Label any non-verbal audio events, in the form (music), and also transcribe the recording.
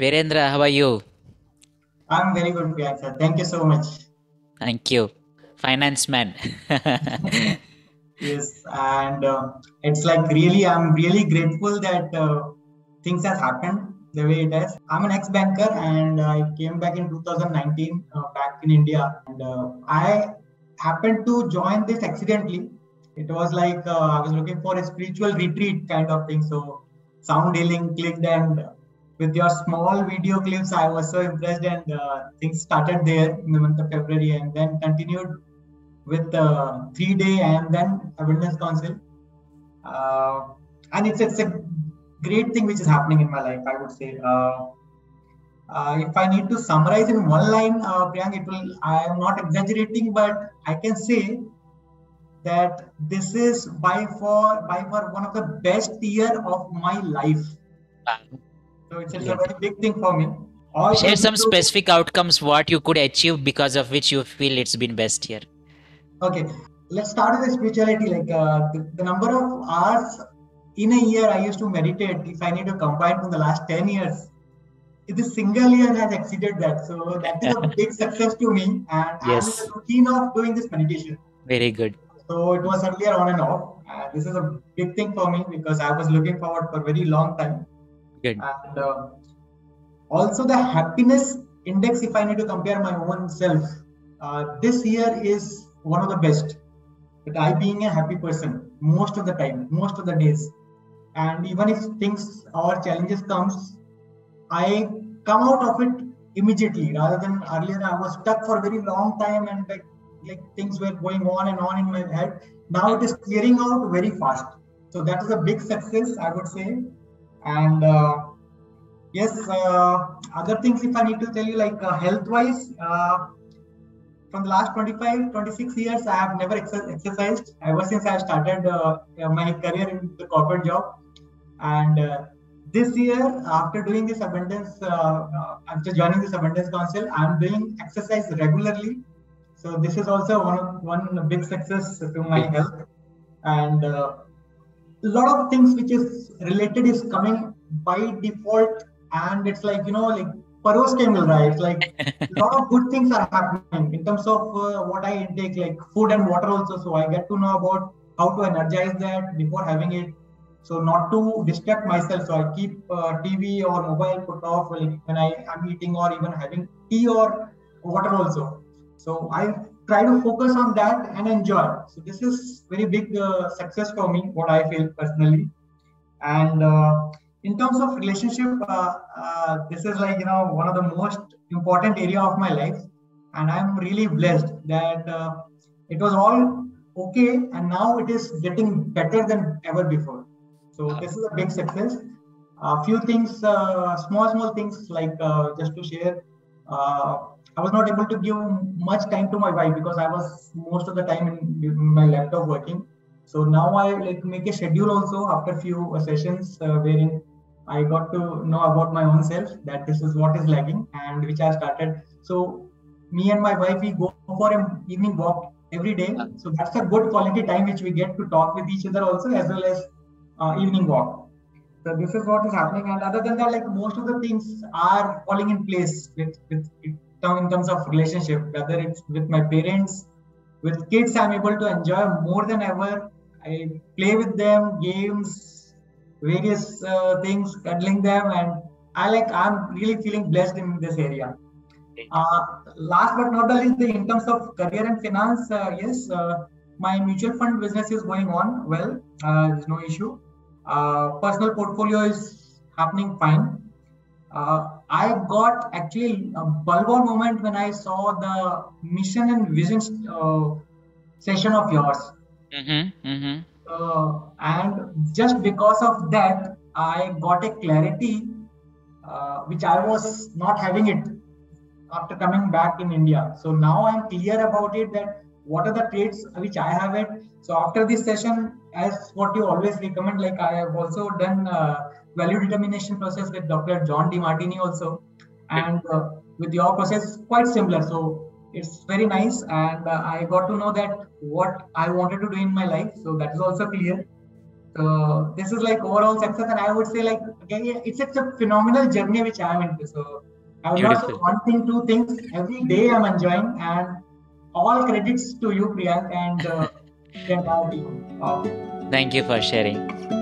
Veerendra, how are you? I'm very good, Priyanka. Thank you so much. Thank you. Finance man. (laughs) yes, and uh, it's like really, I'm really grateful that uh, things have happened the way it has. I'm an ex-banker and I came back in 2019 uh, back in India, and uh, I happened to join this accidentally. It was like uh, I was looking for a spiritual retreat kind of thing. So sound healing clicked, and with your small video clips, I was so impressed, and uh, things started there in the month of February, and then continued with uh, three day and then abundance council. Uh, and it's it's a great thing which is happening in my life. I would say. Uh, uh, if I need to summarize in one line, uh, Priyank, it will. I am not exaggerating, but I can say that this is by far by far one of the best year of my life. So it's, a very big thing for me. All Share some to... specific outcomes what you could achieve because of which you feel it's been best year. Okay, let's start with the spirituality. Like uh, the, the number of hours in a year I used to meditate. If I need to combine from the last ten years, this single year has exceeded that. So that is a (laughs) big success to me. And yes. I'm routine of doing this meditation. Very good. So it was earlier on and off. And this is a big thing for me because I was looking forward for a very long time. Good. And uh, also the happiness index, if I need to compare my own self, uh, this year is one of the best. But I being a happy person most of the time, most of the days. And even if things or challenges comes, I come out of it immediately rather than earlier I was stuck for a very long time and like like things were going on and on in my head. Now it is clearing out very fast. So that is a big success, I would say. And uh, yes, uh, other things if I need to tell you, like uh, health wise, uh, from the last 25, 26 years, I have never ex- exercised. Ever since I started uh, my career in the corporate job. And uh, this year after doing this abundance uh, after joining this abundance council i'm doing exercise regularly. So this is also one one big success to my health. And uh, a lot of things which is related is coming by default and it's like you know like paros right? Like a (laughs) lot of good things are happening in terms of uh, what i intake like food and water also. So i get to know about how to energize that before having it. So not to distract myself, so I keep uh, TV or mobile put off when I am eating or even having tea or water also. So I try to focus on that and enjoy. So this is very big uh, success for me, what I feel personally. And uh, in terms of relationship, uh, uh, this is like you know one of the most important area of my life, and I'm really blessed that uh, it was all okay, and now it is getting better than ever before. So this is a big success. A few things, uh, small small things like just to share. I was not able to give much time to my wife because I was most of the time in my laptop working. So now I like make a schedule also after few sessions uh, wherein I got to know about my own self that this is what is lagging and which I started. So me and my wife we go for an evening walk every day. So that's a good quality time which we get to talk with each other also as well as uh, evening walk. So this is what is happening. And other than that, like most of the things are falling in place with, with in terms of relationship, whether it's with my parents, with kids, I'm able to enjoy more than ever. I play with them, games, various uh, things, cuddling them, and I like. I'm really feeling blessed in this area. Uh, last but not the least, in terms of career and finance, uh, yes, uh, my mutual fund business is going on well. Uh, there's no issue uh, personal portfolio is happening fine. Uh, I got actually a bulb moment when I saw the mission and vision uh, session of yours. Mm-hmm, mm-hmm. Uh, and just because of that, I got a clarity uh, which I was not having it after coming back in India. So now I'm clear about it that what are the traits which I have it. So after this session, as what you always recommend, like I have also done value determination process with Dr. John Demartini also, and uh, with your process quite similar. So it's very nice, and uh, I got to know that what I wanted to do in my life. So that is also clear. So this is like overall success, and I would say like again, it's, such a phenomenal journey which I am into. So I would not one thing, two things. Every day I'm enjoying and all credits to you, Priyank, and uh, the entire team. Thank you for sharing.